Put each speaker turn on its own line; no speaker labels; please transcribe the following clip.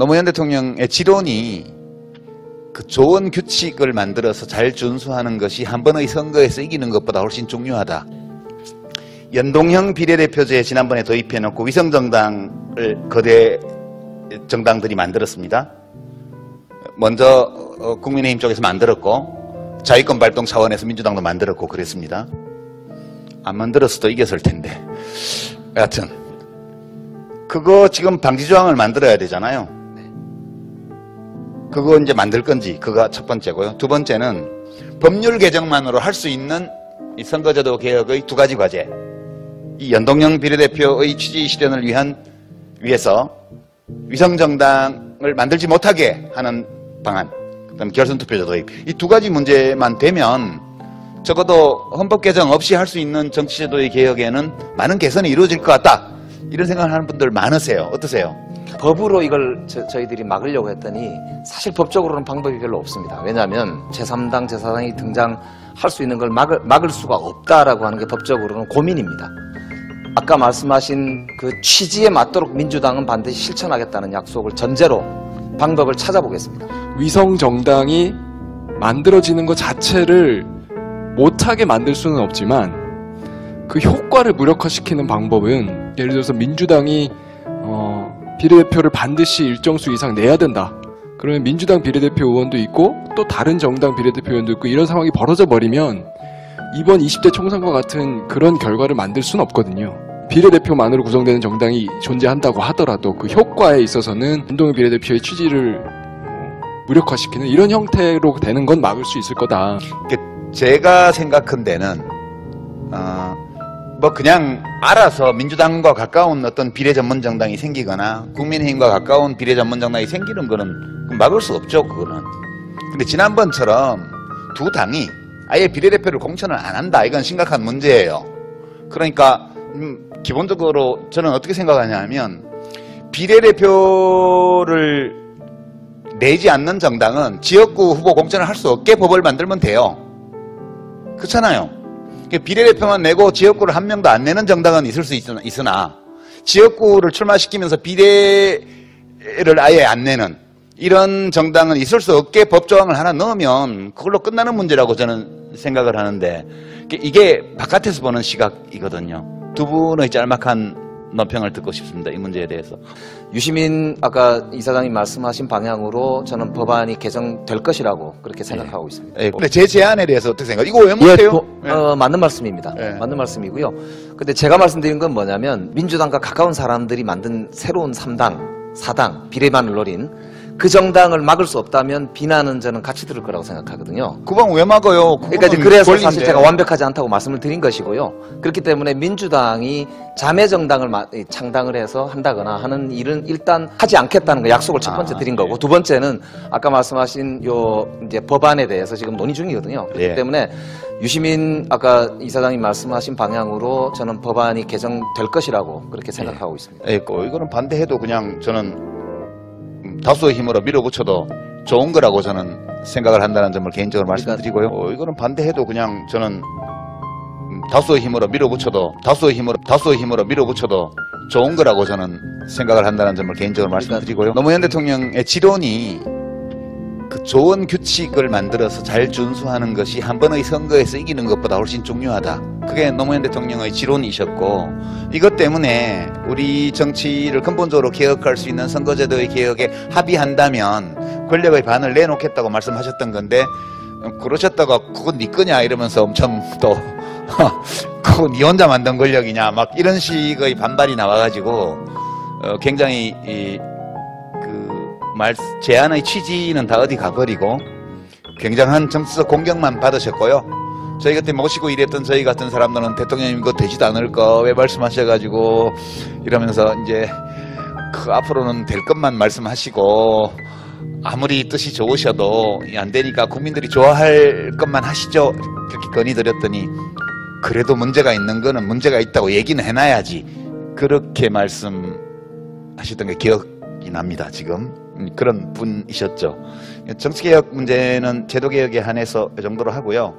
노무현 대통령의 지론이 그 좋은 규칙을 만들어서 잘 준수하는 것이 한 번의 선거에서 이기는 것보다 훨씬 중요하다. 연동형 비례대표제 지난번에 도입해놓고 위성정당을 거대 정당들이 만들었습니다. 먼저 어, 국민의힘 쪽에서 만들었고 자유권 발동 차원에서 민주당도 만들었고 그랬습니다. 안 만들었어도 이겼을 텐데. 여하튼 그거 지금 방지 조항을 만들어야 되잖아요. 그거 이제 만들 건지 그가 첫 번째고요. 두 번째는 법률 개정만으로 할 수 있는 이 선거제도 개혁의 두 가지 과제. 이 연동형 비례대표의 취지 실현을 위한 위해서 위성 정당을 만들지 못하게 하는 방안. 그다음 결선 투표제 도입. 이 두 가지 문제만 되면 적어도 헌법 개정 없이 할 수 있는 정치제도의 개혁에는 많은 개선이 이루어질 것 같다. 이런 생각을 하는 분들 많으세요. 어떠세요?
법으로 이걸 저, 희들이 막으려고 했더니 사실 법적으로는 방법이 별로 없습니다. 왜냐하면 제3당, 제4당이 등장할 수 있는 걸 막을, 막을 수가 없다라고 하는 게 법적으로는 고민입니다. 아까 말씀하신 그 취지에 맞도록 민주당은 반드시 실천하겠다는 약속을 전제로 방법을 찾아보겠습니다.
위성 정당이 만들어지는 것 자체를 못하게 만들 수는 없지만 그 효과를 무력화시키는 방법은 예를 들어서 민주당이 어, 비례대표를 반드시 일정 수 이상 내야 된다. 그러면 민주당 비례대표 의원도 있고 또 다른 정당 비례대표 의원도 있고 이런 상황이 벌어져 버리면 이번 20대 총선과 같은 그런 결과를 만들 수는 없거든요. 비례대표만으로 구성되는 정당이 존재한다고 하더라도 그 효과에 있어서는 운동의 비례대표의 취지를 무력화시키는 이런 형태로 되는 건 막을 수 있을 거다.
제가 생각한 데는 어, 뭐 그냥 알아서 민주당과 가까운 어떤 비례 전문 정당이 생기거나 국민의힘과 가까운 비례 전문 정당이 생기는 거는 막을 수 없죠 그거는. 근데 지난번처럼 두 당이 아예 비례대표를 공천을 안 한다 이건 심각한 문제예요. 그러니까 음, 기본적으로 저는 어떻게 생각하냐면 비례대표를 내지 않는 정당은 지역구 후보 공천을 할 수 없게 법을 만들면 돼요. 그렇잖아요. 비례대표만 내고 지역구를 한 명도 안 내는 정당은 있을 수 있으나, 있으나 지역구를 출마시키면서 비례를 아예 안 내는 이런 정당은 있을 수 없게 법조항을 하나 넣으면 그걸로 끝나는 문제라고 저는 생각을 하는데 이게 바깥에서 보는 시각이거든요. 두 분의 짤막한 논평을 듣고 싶습니다. 이 문제에 대해서.
유시민 아까 이사장님 말씀하신 방향으로 저는 법안이 개정될 것이라고 그렇게 생각하고 있습니다.
예, 근데 제 제안에 대해서 어떻게 생각해요? 이거 왜 못해요?
도-
예.
어, 맞는 말씀입니다.
예.
맞는 말씀이고요. 근데 제가 말씀드린 건 뭐냐면 민주당과 가까운 사람들이 만든 새로운 3당, 4당 비례만을 노린 그 정당을 막을 수 없다면 비난은 저는 같이 들을 거라고 생각하거든요.
그 방 왜 막아요?
그러니까 이제 그래서
권리인데.
사실 제가 완벽하지 않다고 말씀을 드린 것이고요. 그렇기 때문에 민주당이 자매 정당을 창당을 해서 한다거나 하는 일은 일단 하지 않겠다는 거 약속을 첫 번째
아,
드린 거고 두 번째는 아까 말씀하신 요 이제 법안에 대해서 지금 논의 중이거든요. 그렇기
예.
때문에 유시민 아까 이사장님 말씀하신 방향으로 저는 법안이 개정될 것이라고 그렇게 생각하고 있습니다.
예, 그 이거는 반대해도 그냥 저는 음, 다수의 힘으로 밀어붙여도 좋은 거라고 저는 생각을 한다는 점을 개인적으로 말씀드리고요. 어, 이거는 반대해도 그냥 저는 음, 다수의 힘으로 밀어붙여도 다수의 힘으로 다수의 힘으로 밀어붙여도 좋은 거라고 저는 생각을 한다는 점을 개인적으로 말씀드리고요. 노무현 대통령의 지론이 그 좋은 규칙을 만들어서 잘 준수하는 것이 한 번의 선거에서 이기는 것보다 훨씬 중요하다. 그게 노무현 대통령의 지론이셨고 이것 때문에 우리 정치를 근본적으로 개혁할 수 있는 선거제도의 개혁에 합의한다면 권력의 반을 내놓겠다고 말씀하셨던 건데 어, 그러셨다가 그건 네 거냐 이러면서 엄청 또 그거 네 혼자 만든 권력이냐 막 이런 식의 반발이 나와가지고 어, 굉장히 말 제안의 취지는 다 어디 가버리고 굉장한 정치적 공격만 받으셨고요. 저희 그때 모시고 일했던 저희 같은 사람들은 대통령님 그거 되지도 않을까 왜 말씀하셔가지고 이러면서 이제 그 앞으로는 될 것만 말씀하시고 아무리 뜻이 좋으셔도 안 되니까 국민들이 좋아할 것만 하시죠. 그렇게 건의드렸더니 그래도 문제가 있는 거는 문제가 있다고 얘기는 해놔야지. 그렇게 말씀하셨던 게 기억이 납니다 지금. 음, 그런 분이셨죠. 정치개혁 문제는 제도개혁에 한해서 이 정도로 하고요